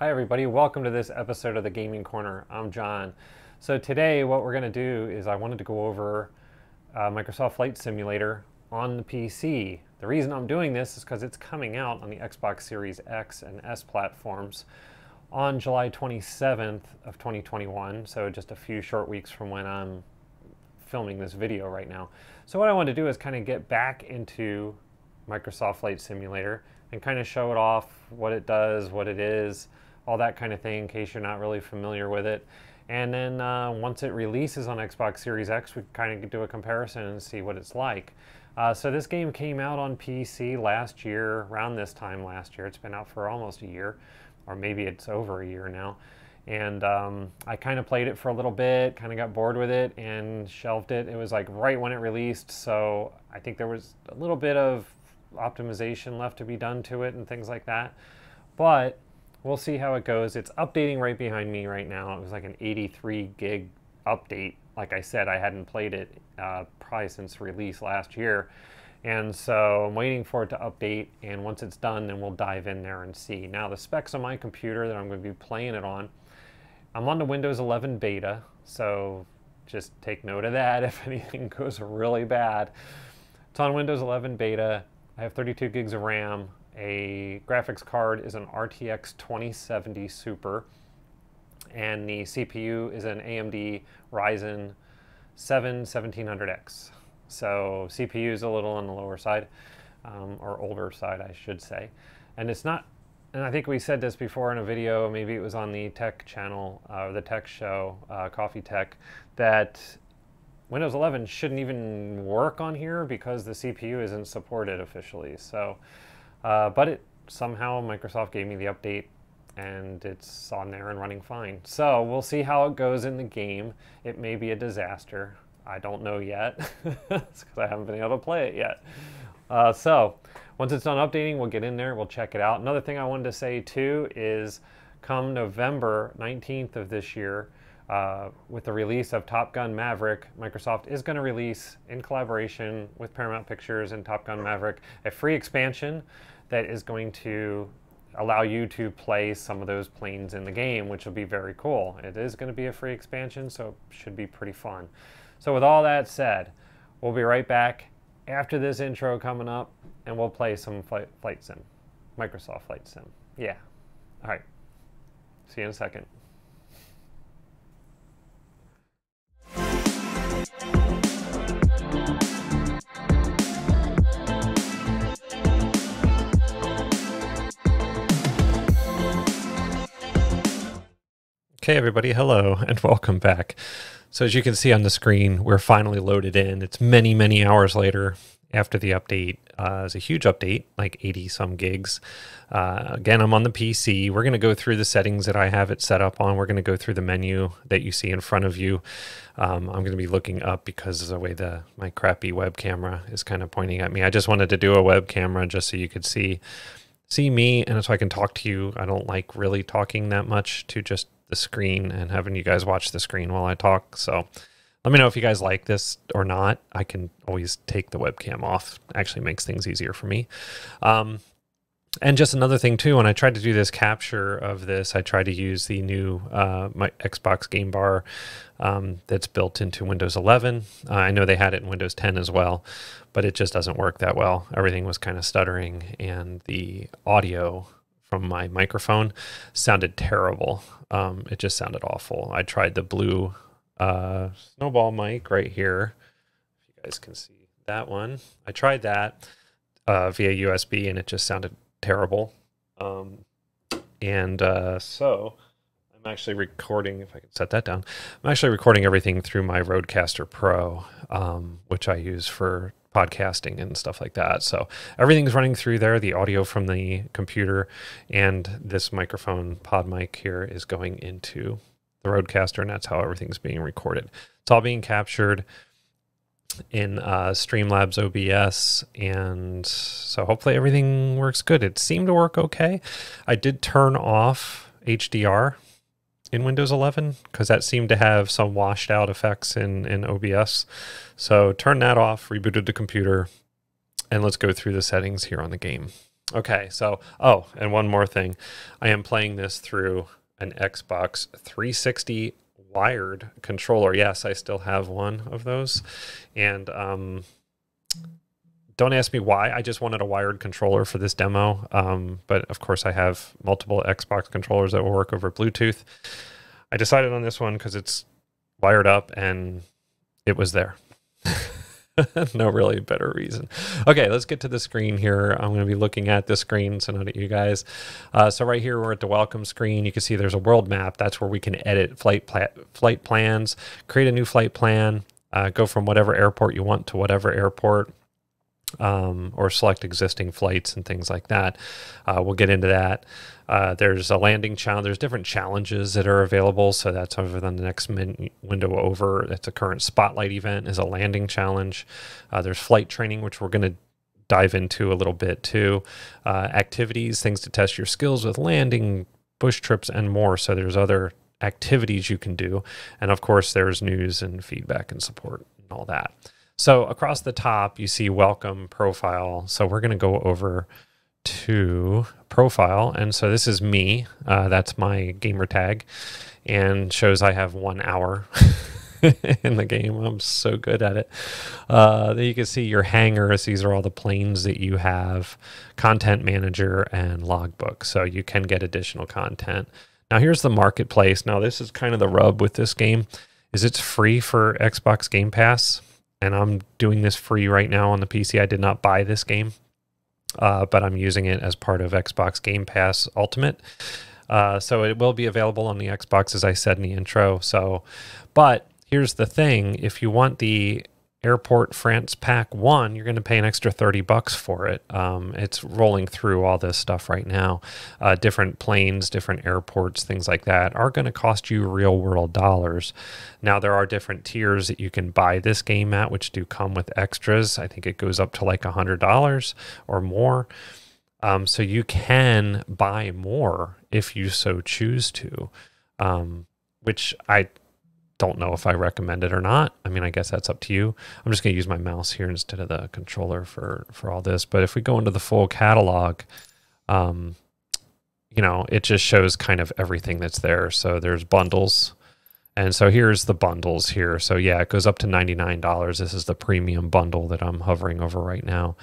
Hi everybody, welcome to this episode of the Gaming Corner. I'm John. So today what we're going to do is I wanted to go over uh, Microsoft Flight Simulator on the PC. The reason I'm doing this is because it's coming out on the Xbox Series X and S platforms on July 27th of 2021, so just a few short weeks from when I'm filming this video right now. So what I want to do is kind of get back into Microsoft Flight Simulator and kind of show it off, what it does, what it is, all that kind of thing in case you're not really familiar with it. And then uh, once it releases on Xbox Series X, we kind of do a comparison and see what it's like. Uh, so this game came out on PC last year, around this time last year. It's been out for almost a year, or maybe it's over a year now. And um, I kind of played it for a little bit, kind of got bored with it and shelved it. It was like right when it released, so I think there was a little bit of optimization left to be done to it and things like that. But we'll see how it goes. It's updating right behind me right now. It was like an 83 gig update. Like I said, I hadn't played it uh, probably since release last year. And so I'm waiting for it to update. And once it's done, then we'll dive in there and see. Now, the specs on my computer that I'm going to be playing it on, I'm on the Windows 11 beta. So just take note of that if anything goes really bad. It's on Windows 11 beta. I have 32 gigs of RAM a graphics card is an RTX 2070 Super, and the CPU is an AMD Ryzen 7 1700X. So CPU is a little on the lower side, um, or older side, I should say. And it's not, and I think we said this before in a video, maybe it was on the tech channel, uh, the tech show, uh, Coffee Tech, that Windows 11 shouldn't even work on here because the CPU isn't supported officially. So uh, but it somehow Microsoft gave me the update and it's on there and running fine. So we'll see how it goes in the game. It may be a disaster. I don't know yet because I haven't been able to play it yet. Uh, so once it's done updating, we'll get in there, we'll check it out. Another thing I wanted to say too is come November 19th of this year, uh, with the release of Top Gun Maverick, Microsoft is going to release, in collaboration with Paramount Pictures and Top Gun Maverick, a free expansion that is going to allow you to play some of those planes in the game, which will be very cool. It is going to be a free expansion, so it should be pretty fun. So with all that said, we'll be right back after this intro coming up, and we'll play some flight, flight sim, Microsoft Flight Sim. Yeah. All right. See you in a second. Okay, everybody, hello and welcome back. So, as you can see on the screen, we're finally loaded in. It's many, many hours later after the update. Uh, it's a huge update, like 80 some gigs. Uh, again, I'm on the PC. We're going to go through the settings that I have it set up on. We're going to go through the menu that you see in front of you. Um, I'm going to be looking up because of the way the my crappy web camera is kind of pointing at me. I just wanted to do a web camera just so you could see see me and so I can talk to you. I don't like really talking that much to just the screen and having you guys watch the screen while I talk. So let me know if you guys like this or not. I can always take the webcam off. Actually makes things easier for me. Um, and just another thing too, when I tried to do this capture of this, I tried to use the new uh, my Xbox Game Bar um, that's built into Windows 11. Uh, I know they had it in Windows 10 as well, but it just doesn't work that well. Everything was kind of stuttering, and the audio from my microphone sounded terrible. Um, it just sounded awful. I tried the blue uh, snowball mic right here. If you guys can see that one, I tried that uh, via USB and it just sounded terrible. Um, and uh, so I'm actually recording, if I can set that down, I'm actually recording everything through my Rodecaster Pro, um, which I use for podcasting and stuff like that. So everything's running through there. The audio from the computer and this microphone pod mic here is going into the Rodecaster, and that's how everything's being recorded. It's all being captured in uh, Streamlabs OBS, and so hopefully everything works good. It seemed to work okay. I did turn off HDR in Windows 11 because that seemed to have some washed out effects in, in OBS. So turn that off, rebooted the computer, and let's go through the settings here on the game. Okay, so oh, and one more thing, I am playing this through an Xbox 360 wired controller. Yes, I still have one of those, and um, don't ask me why. I just wanted a wired controller for this demo, um, but of course I have multiple Xbox controllers that will work over Bluetooth. I decided on this one because it's wired up and it was there. no really better reason. Okay, let's get to the screen here. I'm going to be looking at this screen, so not at you guys. Uh, so right here, we're at the welcome screen. You can see there's a world map. That's where we can edit flight pla- flight plans, create a new flight plan, uh, go from whatever airport you want to whatever airport. Um, or select existing flights and things like that. Uh, we'll get into that. Uh, there's a landing challenge. There's different challenges that are available. So that's over the next min- window over. That's a current spotlight event is a landing challenge. Uh, there's flight training, which we're going to dive into a little bit too. Uh, activities, things to test your skills with landing, bush trips, and more. So there's other activities you can do. And of course, there's news and feedback and support and all that. So across the top, you see welcome profile. So we're going to go over to profile. And so this is me. Uh, that's my gamer tag and shows I have one hour in the game. I'm so good at it. Uh, you can see your hangars. These are all the planes that you have, content manager and logbook. So you can get additional content. Now here's the marketplace. Now this is kind of the rub with this game is it's free for Xbox Game Pass and I'm doing this free right now on the PC. I did not buy this game uh, but I'm using it as part of Xbox Game Pass Ultimate. Uh, so it will be available on the Xbox, as I said in the intro. So, but here's the thing: if you want the Airport France Pack 1, you're going to pay an extra 30 bucks for it. Um, it's rolling through all this stuff right now. Uh, different planes, different airports, things like that are going to cost you real world dollars. Now, there are different tiers that you can buy this game at, which do come with extras. I think it goes up to like a $100 or more. Um, so you can buy more if you so choose to, um, which I don't know if I recommend it or not. I mean, I guess that's up to you. I'm just going to use my mouse here instead of the controller for for all this. But if we go into the full catalog, um, you know, it just shows kind of everything that's there. So there's bundles. And so here's the bundles here. So yeah, it goes up to $99. This is the premium bundle that I'm hovering over right now.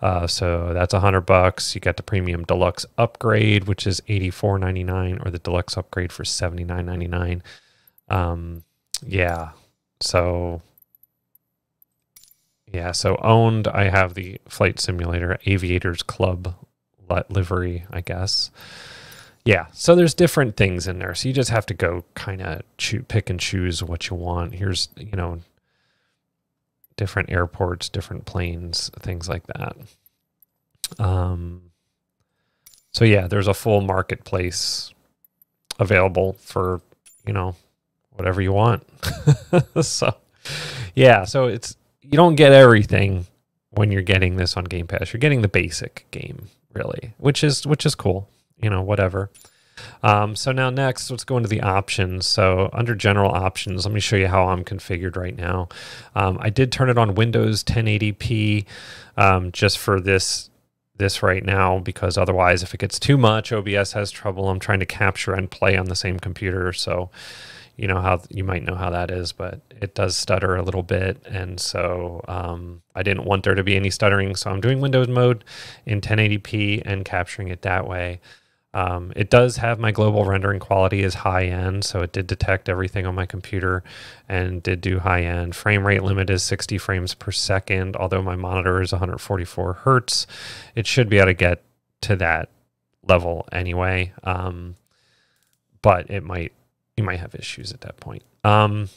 Uh, so that's a hundred bucks. You got the premium deluxe upgrade, which is $84.99 or the deluxe upgrade for $79.99. Um, yeah. So yeah, so owned, I have the flight simulator aviators club livery, I guess. Yeah, so there's different things in there. So you just have to go kind of pick and choose what you want. Here's, you know, different airports, different planes, things like that. Um, so yeah, there's a full marketplace available for, you know, whatever you want. so, yeah, so it's you don't get everything when you're getting this on Game Pass. You're getting the basic game, really, which is which is cool. You know, whatever. Um, so now next, let's go into the options. So under general options, let me show you how I'm configured right now. Um, I did turn it on Windows 1080p um, just for this this right now because otherwise if it gets too much OBS has trouble I'm trying to capture and play on the same computer so you know how you might know how that is, but it does stutter a little bit, and so um, I didn't want there to be any stuttering, so I'm doing Windows mode in 1080p and capturing it that way. Um, it does have my global rendering quality is high end, so it did detect everything on my computer and did do high end. Frame rate limit is 60 frames per second, although my monitor is 144 hertz. It should be able to get to that level anyway, um, but it might you might have issues at that point. Um,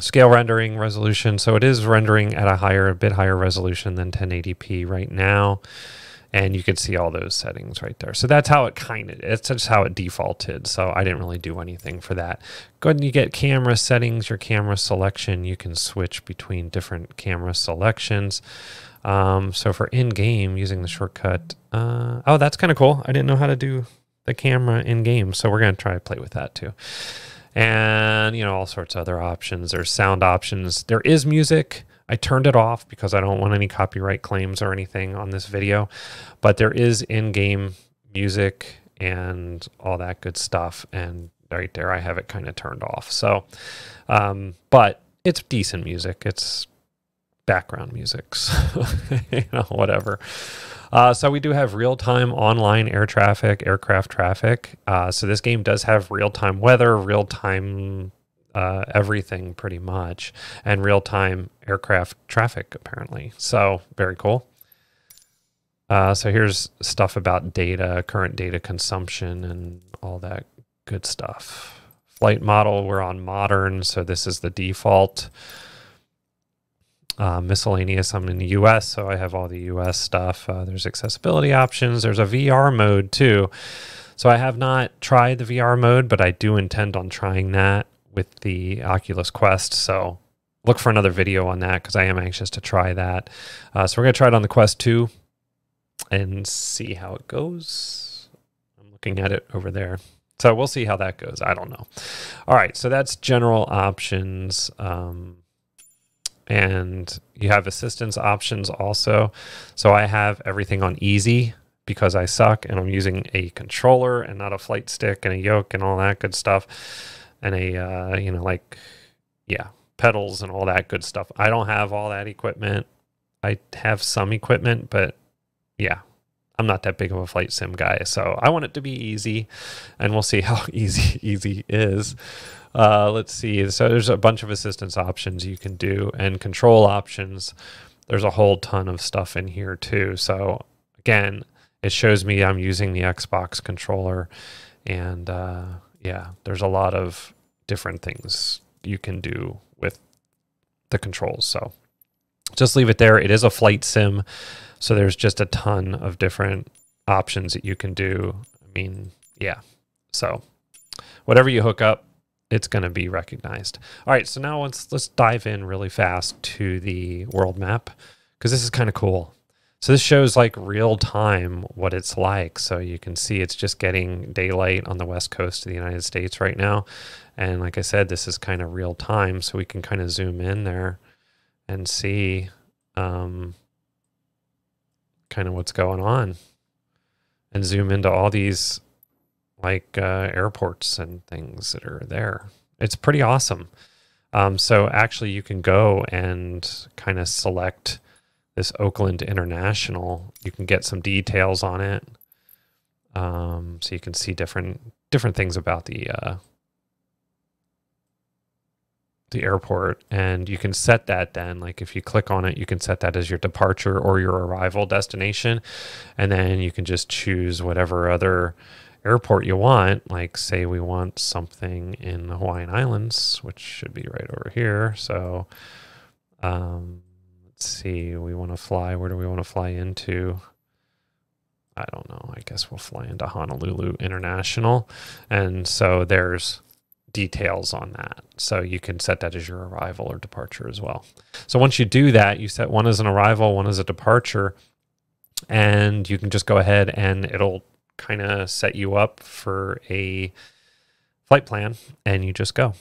scale rendering resolution. So it is rendering at a higher, a bit higher resolution than 1080p right now. And you can see all those settings right there. So that's how it kind of, it's just how it defaulted. So I didn't really do anything for that. Go ahead and you get camera settings, your camera selection. You can switch between different camera selections. Um, so for in-game using the shortcut, uh, oh, that's kind of cool. I didn't know how to do the camera in game. So we're going to try to play with that too. And, you know, all sorts of other options. There's sound options. There is music, I turned it off because I don't want any copyright claims or anything on this video, but there is in-game music and all that good stuff. And right there, I have it kind of turned off. So, um, but it's decent music. It's background music, so, you know, whatever. Uh, so we do have real-time online air traffic, aircraft traffic. Uh, so this game does have real-time weather, real-time uh, everything pretty much, and real-time aircraft traffic apparently. So very cool. Uh, so here's stuff about data, current data consumption, and all that good stuff. Flight model, we're on modern, so this is the default. Uh, miscellaneous, I'm in the US, so I have all the US stuff. Uh, there's accessibility options. There's a VR mode too. So I have not tried the VR mode, but I do intend on trying that with the Oculus Quest. So look for another video on that because I am anxious to try that. Uh, so we're going to try it on the Quest 2 and see how it goes. I'm looking at it over there. So we'll see how that goes. I don't know. All right, so that's general options. Um, and you have assistance options also. So I have everything on easy because I suck and I'm using a controller and not a flight stick and a yoke and all that good stuff and a uh, you know like yeah pedals and all that good stuff. I don't have all that equipment. I have some equipment, but yeah, I'm not that big of a flight sim guy. So I want it to be easy, and we'll see how easy easy is. Uh, let's see. So there's a bunch of assistance options you can do and control options. There's a whole ton of stuff in here too. So again, it shows me I'm using the Xbox controller and uh, yeah, there's a lot of different things you can do with the controls. So just leave it there. It is a flight sim. So there's just a ton of different options that you can do. I mean, yeah. So whatever you hook up, it's going to be recognized. All right, so now let's let's dive in really fast to the world map because this is kind of cool. So this shows like real time what it's like. So you can see it's just getting daylight on the west coast of the United States right now. And like I said, this is kind of real time. So we can kind of zoom in there and see um, kind of what's going on and zoom into all these like uh, airports and things that are there. It's pretty awesome. Um, so actually, you can go and kind of select this Oakland International. You can get some details on it, um, so you can see different different things about the uh, the airport, and you can set that. Then, like if you click on it, you can set that as your departure or your arrival destination, and then you can just choose whatever other airport you want. Like, say we want something in the Hawaiian Islands, which should be right over here. So, um, let's see. We want to fly. Where do we want to fly into? I don't know. I guess we'll fly into Honolulu International. And so there's details on that. So you can set that as your arrival or departure as well. So once you do that, you set one as an arrival, one as a departure, and you can just go ahead and it'll kind of set you up for a flight plan and you just go.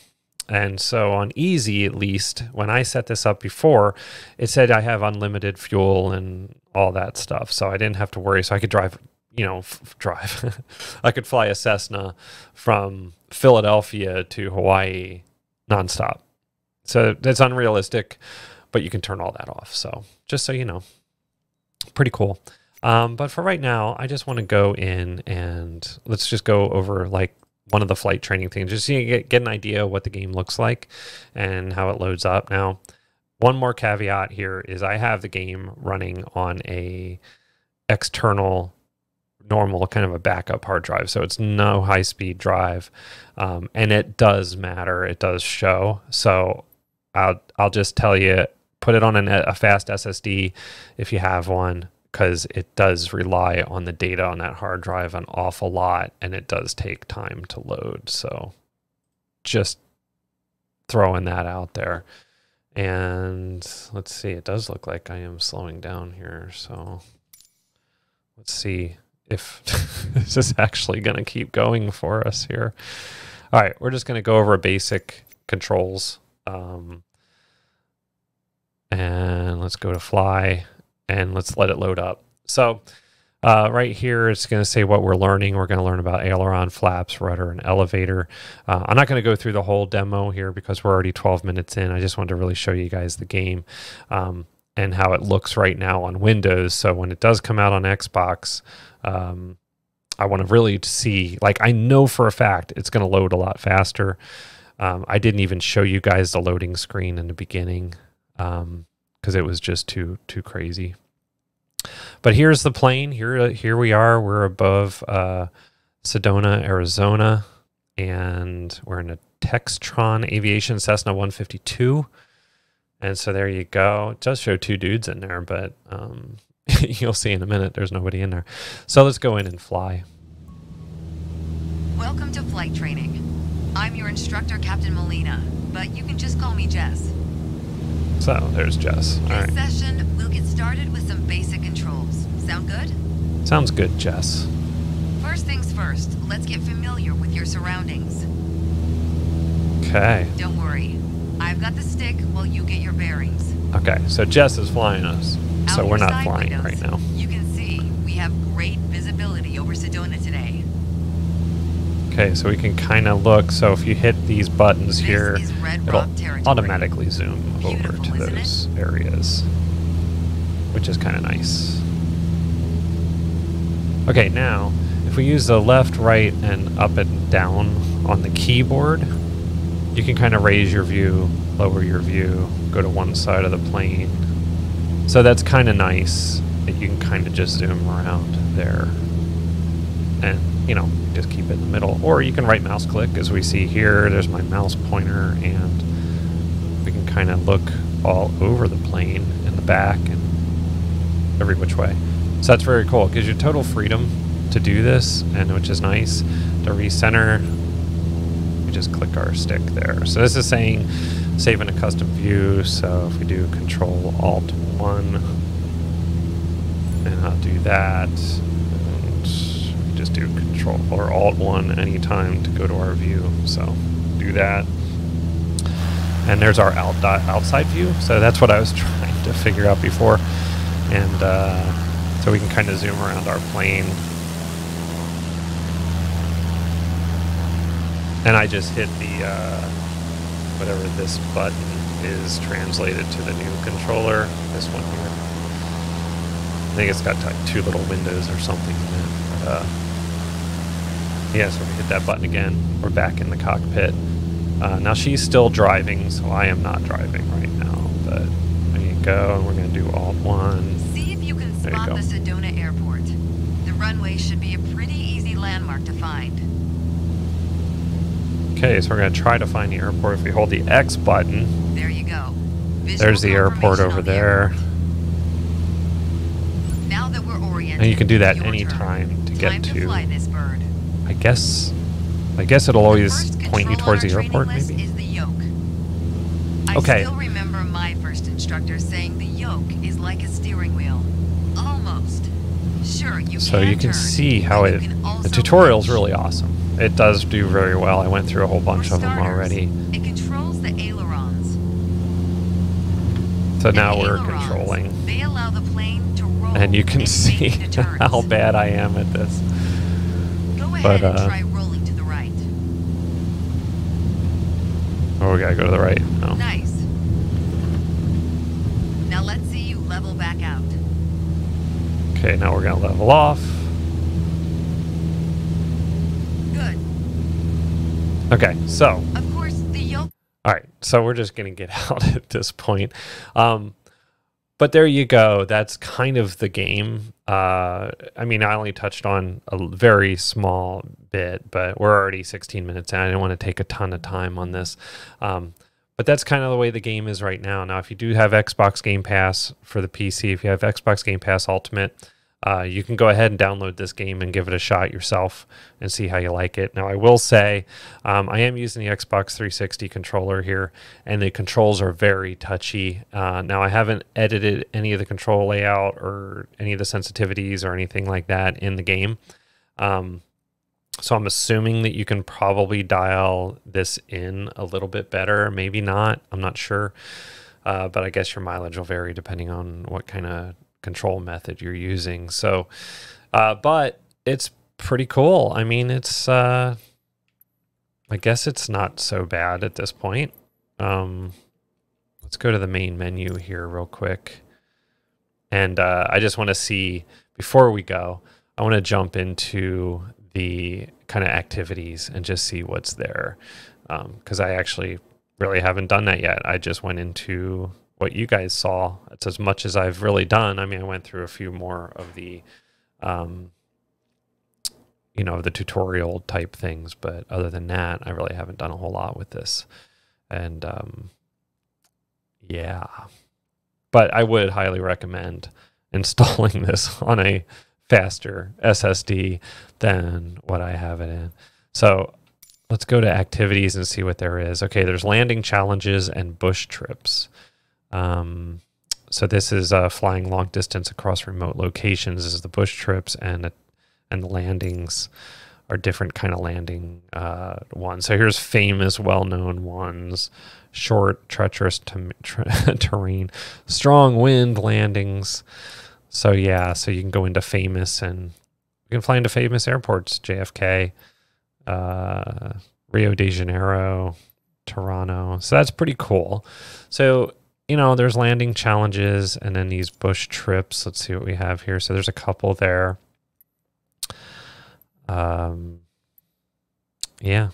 And so on easy, at least, when I set this up before, it said I have unlimited fuel and all that stuff. So I didn't have to worry. So I could drive, you know, drive. I could fly a Cessna from Philadelphia to Hawaii nonstop. So that's unrealistic, but you can turn all that off. So just so you know, pretty cool. Um, but for right now, I just want to go in and let's just go over like one of the flight training things, just so you get, get an idea what the game looks like and how it loads up. Now, one more caveat here is I have the game running on a external normal kind of a backup hard drive so it's no high speed drive um, and it does matter. It does show. So i'll i'll just tell you put it on an, a fast ssd if you have one because it does rely on the data on that hard drive an awful lot and it does take time to load. So just throwing that out there. And let's see, it does look like I am slowing down here. So let's see if this is actually going to keep going for us here. All right, we're just going to go over basic controls. Um, and let's go to fly and let's let it load up. So uh, right here, it's going to say what we're learning. We're going to learn about aileron, flaps, rudder, and elevator. Uh, I'm not going to go through the whole demo here because we're already 12 minutes in. I just wanted to really show you guys the game um, and how it looks right now on Windows. So when it does come out on Xbox, um, I want to really see, like, I know for a fact it's going to load a lot faster. Um, I didn't even show you guys the loading screen in the beginning because it was just too too crazy. But here's the plane. Here, here we are. We're above uh, Sedona, Arizona, and we're in a Textron Aviation Cessna 152. And so there you go. It does show two dudes in there, but um, you'll see in a minute there's nobody in there. So let's go in and fly. Welcome to flight training. I'm your instructor, Captain Molina, but you can just call me Jess. So there's Jess. All this right. session, we'll get started with some basic controls. Sound good? Sounds good, Jess. First things first, let's get familiar with your surroundings. Okay. Don't worry. I've got the stick while you get your bearings. Okay, so Jess is flying us. Out so we're not flying windows, right now. You can see we have great visibility over Sedona today. Okay, so we can kind of look. So if you hit these buttons this here, it'll automatically zoom Beautiful, over to those it? areas, which is kind of nice. Okay, now if we use the left, right, and up and down on the keyboard, you can kind of raise your view, lower your view, go to one side of the plane. So that's kind of nice that you can kind of just zoom around there. And you know, just keep it in the middle. Or you can right mouse click as we see here. There's my mouse pointer and we can kind of look all over the plane in the back and every which way. So that's very cool. It gives you total freedom to do this and which is nice. To recenter, we just click our stick there. So this is saying save in a custom view. So if we do control alt one and I'll do that do control or alt one anytime to go to our view. So do that. And there's our out, outside view. So that's what I was trying to figure out before. And uh, so we can kind of zoom around our plane. And I just hit the, uh, whatever this button is translated to the new controller. This one here. I think it's got like two little windows or something in it. Uh, yeah, so we hit that button again. We're back in the cockpit. Uh, now she's still driving, so I am not driving right now. But there you go, and we're going to do Alt 1. See if you can there spot the Sedona Airport. The runway should be a pretty easy landmark to find. Okay, so we're going to try to find the airport. If we hold the X button... There you go. Visual there's the airport over the there. Airport. Now that we're oriented, and you can do that anytime to get Time to, to fly this bird. I guess I guess it'll always point you towards the airport, maybe. The okay. I still remember my first instructor saying the yoke is like a steering wheel. Almost. Sure, you So can you can turn, see how it the tutorial is really awesome. It does do very well. I went through a whole bunch of them already. It controls the ailerons. So now the we're controlling. They allow the plane to roll and you can see how bad I am at this but, uh, try rolling to the right. Oh, we gotta go to the right. Oh. Nice. Now let's see you level back out. Okay, now we're gonna level off. Good. Okay, so. Of course, the yoke. All right, so we're just gonna get out at this point. Um, but there you go. That's kind of the game. Uh, I mean, I only touched on a very small bit, but we're already 16 minutes in. I didn't want to take a ton of time on this. Um, but that's kind of the way the game is right now. Now, if you do have Xbox Game Pass for the PC, if you have Xbox Game Pass Ultimate, uh, you can go ahead and download this game and give it a shot yourself and see how you like it. Now, I will say um, I am using the Xbox 360 controller here, and the controls are very touchy. Uh, now, I haven't edited any of the control layout or any of the sensitivities or anything like that in the game. Um, so I'm assuming that you can probably dial this in a little bit better. Maybe not. I'm not sure. uh, but I guess your mileage will vary depending on what kind of control method you're using. So, uh, but it's pretty cool. I mean, it's, uh, I guess it's not so bad at this point. Um, let's go to the main menu here real quick. And uh, I just want to see, before we go, I want to jump into the kind of activities and just see what's there. Because um, I actually really haven't done that yet. I just went into what you guys saw. It's as much as I've really done. I mean, I went through a few more of the, um, you know, the tutorial type things, but other than that, I really haven't done a whole lot with this. And um, yeah, but I would highly recommend installing this on a faster SSD than what I have it in. So let's go to activities and see what there is. Okay, there's landing challenges and bush trips. Um, so this is uh, flying long distance across remote locations. This is the bush trips and and the landings are different kind of landing uh, ones. So here's famous, well-known ones: short, treacherous terrain, strong wind landings. So yeah, so you can go into famous and you can fly into famous airports, JFK, uh, Rio de Janeiro, Toronto. So that's pretty cool. So you know, there's landing challenges and then these bush trips. Let's see what we have here. So there's a couple there. Um, yeah.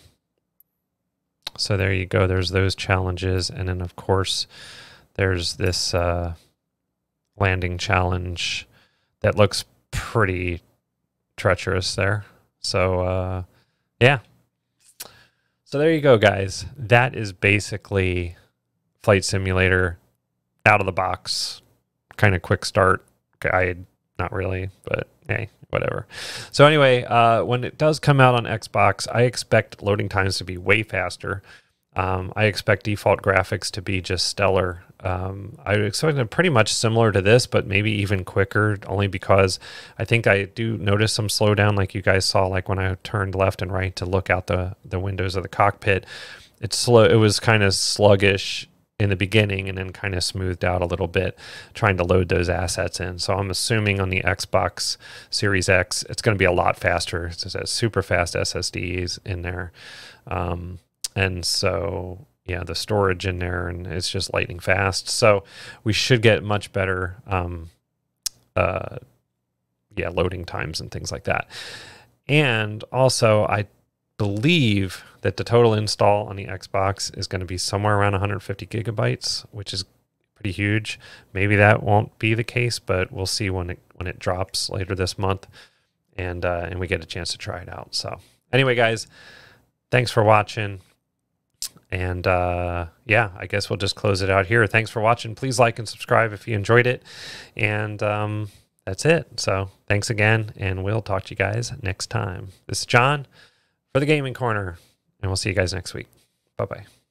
So there you go. There's those challenges. And then, of course, there's this uh, landing challenge that looks pretty treacherous there. So, uh, yeah. So there you go, guys. That is basically Flight Simulator out of the box, kind of quick start I Not really, but hey, whatever. So anyway, uh, when it does come out on Xbox, I expect loading times to be way faster. Um, I expect default graphics to be just stellar. Um, I expect them pretty much similar to this, but maybe even quicker, only because I think I do notice some slowdown, like you guys saw, like when I turned left and right to look out the the windows of the cockpit. It's slow. It was kind of sluggish in the beginning and then kind of smoothed out a little bit trying to load those assets in. So I'm assuming on the Xbox Series X, it's going to be a lot faster. It says super fast SSDs in there. Um, and so, yeah, the storage in there and it's just lightning fast. So we should get much better, um, uh, yeah, loading times and things like that. And also, I believe that the total install on the Xbox is going to be somewhere around 150 gigabytes, which is pretty huge. Maybe that won't be the case, but we'll see when it when it drops later this month, and uh, and we get a chance to try it out. So anyway, guys, thanks for watching. And uh, yeah, I guess we'll just close it out here. Thanks for watching. Please like and subscribe if you enjoyed it. And um, that's it. So thanks again, and we'll talk to you guys next time. This is John for the Gaming Corner, and we'll see you guys next week. Bye bye.